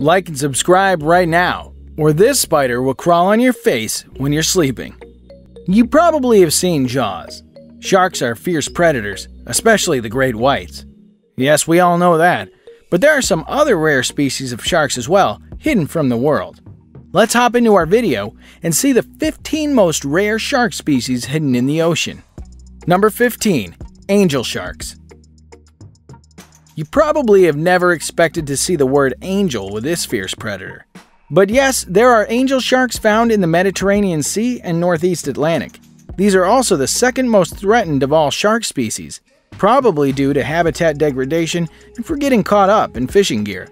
Like and subscribe right now, or this spider will crawl on your face when you're sleeping. You probably have seen Jaws. Sharks are fierce predators, especially the great whites. Yes, we all know that, but there are some other rare species of sharks as well, hidden from the world. Let's hop into our video and see the 15 most rare shark species hidden in the ocean. Number 15. Angel Sharks You probably have never expected to see the word angel with this fierce predator. But yes, there are angel sharks found in the Mediterranean Sea and Northeast Atlantic. These are also the second most threatened of all shark species, probably due to habitat degradation and for getting caught up in fishing gear.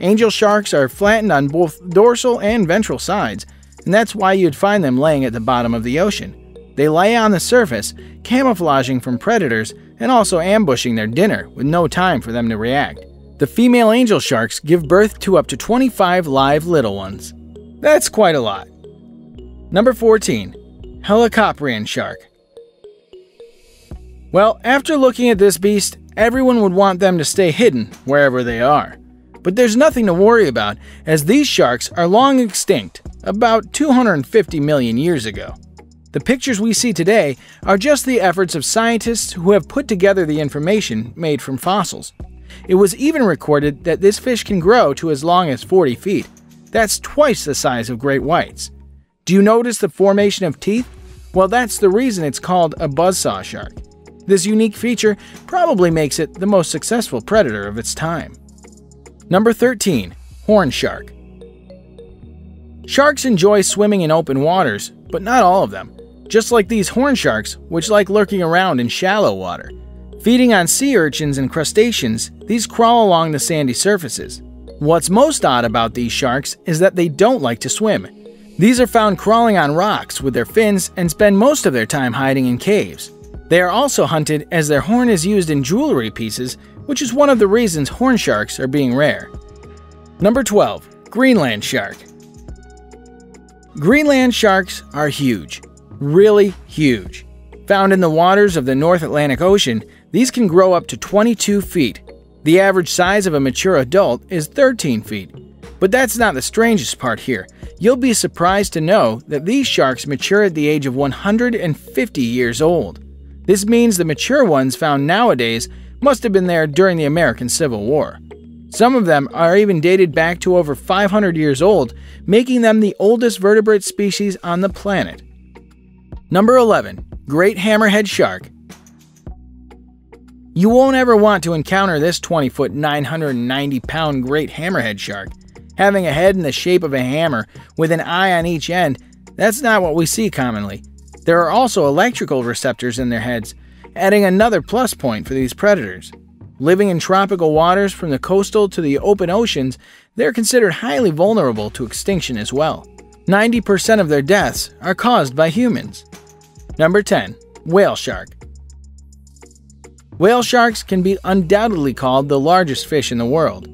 Angel sharks are flattened on both dorsal and ventral sides, and that's why you'd find them laying at the bottom of the ocean. They lay on the surface, camouflaging from predators and also ambushing their dinner with no time for them to react. The female angel sharks give birth to up to 25 live little ones. That's quite a lot. Number 14. Helicoprion Shark Well, after looking at this beast, everyone would want them to stay hidden wherever they are. But there's nothing to worry about, as these sharks are long extinct, about 250 million years ago. The pictures we see today are just the efforts of scientists who have put together the information made from fossils. It was even recorded that this fish can grow to as long as 40 feet. That's twice the size of great whites. Do you notice the formation of teeth? Well, that's the reason it's called a buzzsaw shark. This unique feature probably makes it the most successful predator of its time. Number 13. Horn Shark Sharks enjoy swimming in open waters, but not all of them. Just like these horn sharks, which like lurking around in shallow water. Feeding on sea urchins and crustaceans, these crawl along the sandy surfaces. What's most odd about these sharks is that they don't like to swim. These are found crawling on rocks with their fins and spend most of their time hiding in caves. They are also hunted as their horn is used in jewelry pieces, which is one of the reasons horn sharks are being rare. Number 12. Greenland Shark Greenland sharks are huge. Really huge. Found in the waters of the North Atlantic Ocean, these can grow up to 22 feet. The average size of a mature adult is 13 feet. But that's not the strangest part here. You'll be surprised to know that these sharks mature at the age of 150 years old. This means the mature ones found nowadays must have been there during the American Civil War. Some of them are even dated back to over 500 years old, making them the oldest vertebrate species on the planet. Number 11. Great Hammerhead Shark you won't ever want to encounter this 20 foot, 990 pound great hammerhead shark. Having a head in the shape of a hammer with an eye on each end, that's not what we see commonly. There are also electrical receptors in their heads, adding another plus point for these predators. Living in tropical waters from the coastal to the open oceans, they're considered highly vulnerable to extinction as well. 90% of their deaths are caused by humans. Number 10. Whale Shark Whale sharks can be undoubtedly called the largest fish in the world.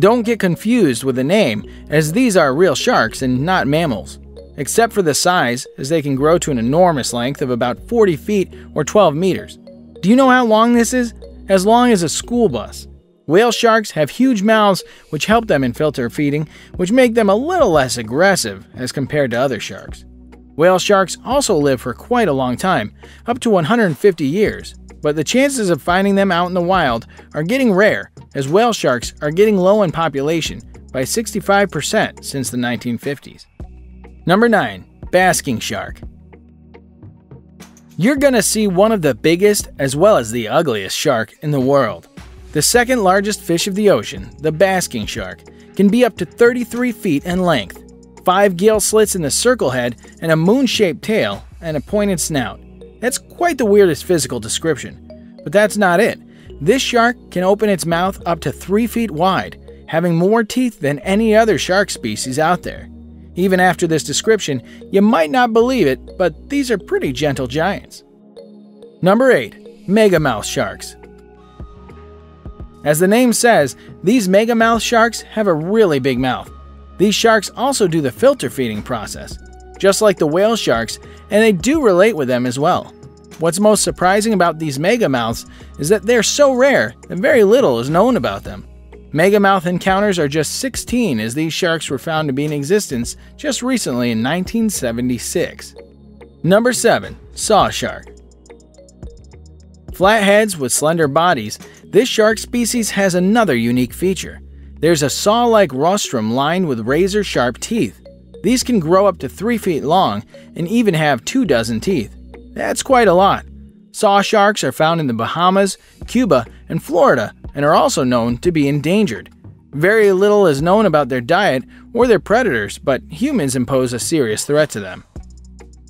Don't get confused with the name, as these are real sharks and not mammals. Except for the size, as they can grow to an enormous length of about 40 feet or 12 meters. Do you know how long this is? As long as a school bus. Whale sharks have huge mouths which help them in filter feeding, which make them a little less aggressive as compared to other sharks. Whale sharks also live for quite a long time, up to 150 years, but the chances of finding them out in the wild are getting rare as whale sharks are getting low in population by 65% since the 1950s. Number 9. Basking Shark You're gonna see one of the biggest as well as the ugliest shark in the world. The second largest fish of the ocean, the basking shark, can be up to 33 feet in length, five gill slits in the circle head, and a moon shaped tail and a pointed snout. That's quite the weirdest physical description. But that's not it. This shark can open its mouth up to 3 feet wide, having more teeth than any other shark species out there. Even after this description, you might not believe it, but these are pretty gentle giants. Number 8. Megamouth Sharks As the name says, these megamouth sharks have a really big mouth. These sharks also do the filter feeding process, just like the whale sharks, and they do relate with them as well. What's most surprising about these megamouths is that they're so rare that very little is known about them. Megamouth encounters are just 16 as these sharks were found to be in existence just recently in 1976. Number 7. Saw Shark Flatheads with slender bodies, this shark species has another unique feature. There's a saw-like rostrum lined with razor-sharp teeth. These can grow up to 3 feet long and even have two dozen teeth. That's quite a lot. Saw sharks are found in the Bahamas, Cuba, and Florida and are also known to be endangered. Very little is known about their diet or their predators, but humans impose a serious threat to them.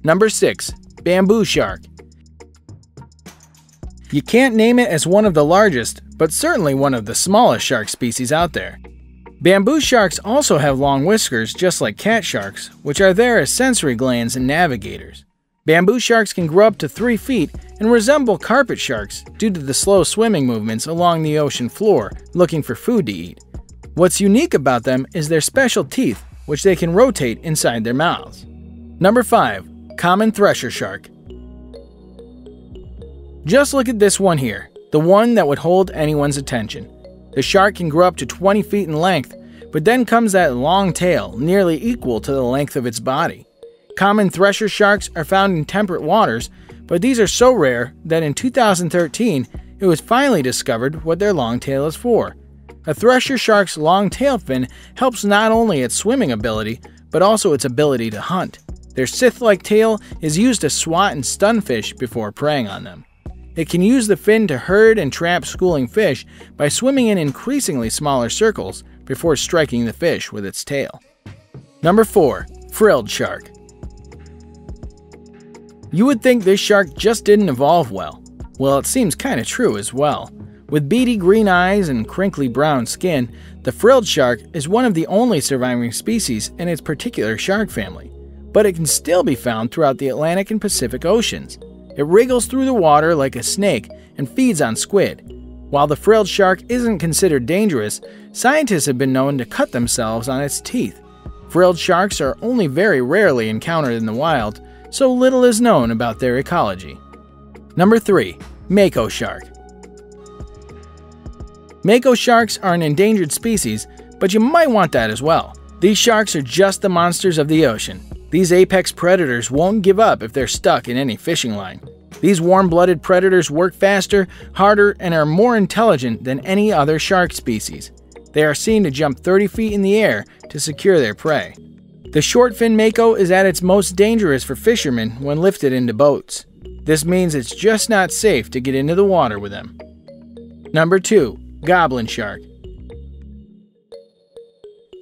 Number 6. Bamboo Shark You can't name it as one of the largest, but certainly one of the smallest shark species out there. Bamboo sharks also have long whiskers just like cat sharks, which are there as sensory glands and navigators. Bamboo sharks can grow up to 3 feet and resemble carpet sharks due to the slow swimming movements along the ocean floor looking for food to eat. What's unique about them is their special teeth, which they can rotate inside their mouths. Number 5. Common Thresher Shark Just look at this one here, the one that would hold anyone's attention. The shark can grow up to 20 feet in length, but then comes that long tail, nearly equal to the length of its body. Common thresher sharks are found in temperate waters, but these are so rare that in 2013 it was finally discovered what their long tail is for. A thresher shark's long tail fin helps not only its swimming ability, but also its ability to hunt. Their scythe like tail is used to swat and stun fish before preying on them. It can use the fin to herd and trap schooling fish by swimming in increasingly smaller circles before striking the fish with its tail. Number 4. Frilled Shark you would think this shark just didn't evolve well. Well, it seems kinda true as well. With beady green eyes and crinkly brown skin, the frilled shark is one of the only surviving species in its particular shark family, but it can still be found throughout the Atlantic and Pacific Oceans. It wriggles through the water like a snake and feeds on squid. While the frilled shark isn't considered dangerous, scientists have been known to cut themselves on its teeth. Frilled sharks are only very rarely encountered in the wild, so little is known about their ecology. Number 3. Mako Shark Mako sharks are an endangered species, but you might want that as well. These sharks are just the monsters of the ocean. These apex predators won't give up if they're stuck in any fishing line. These warm-blooded predators work faster, harder, and are more intelligent than any other shark species. They are seen to jump 30 feet in the air to secure their prey. The short fin mako is at its most dangerous for fishermen when lifted into boats. This means it's just not safe to get into the water with them. Number 2. Goblin Shark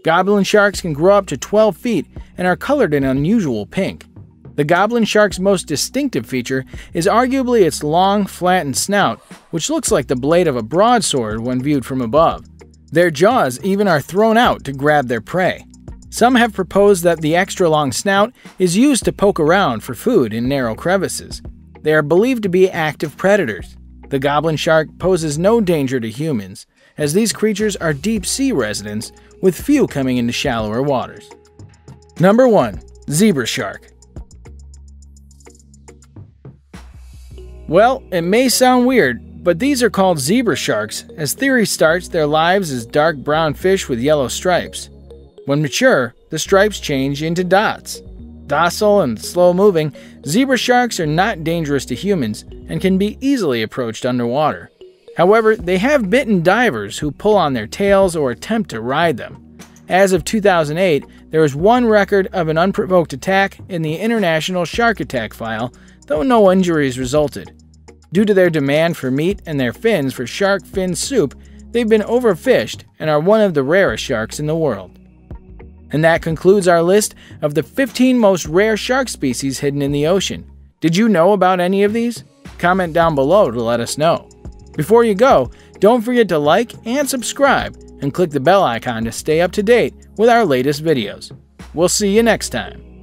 Goblin sharks can grow up to 12 feet and are colored in unusual pink. The goblin shark's most distinctive feature is arguably its long, flattened snout, which looks like the blade of a broadsword when viewed from above. Their jaws even are thrown out to grab their prey. Some have proposed that the extra long snout is used to poke around for food in narrow crevices. They are believed to be active predators. The goblin shark poses no danger to humans, as these creatures are deep sea residents, with few coming into shallower waters. Number 1. Zebra Shark Well, it may sound weird, but these are called zebra sharks, as theory starts their lives as dark brown fish with yellow stripes. When mature, the stripes change into dots. Docile and slow moving, zebra sharks are not dangerous to humans and can be easily approached underwater. However, they have bitten divers who pull on their tails or attempt to ride them. As of 2008, there is one record of an unprovoked attack in the International Shark Attack file, though no injuries resulted. Due to their demand for meat and their fins for shark fin soup, they've been overfished and are one of the rarest sharks in the world. And that concludes our list of the 15 most rare shark species hidden in the ocean. Did you know about any of these? Comment down below to let us know. Before you go, don't forget to like and subscribe and click the bell icon to stay up to date with our latest videos. We'll see you next time.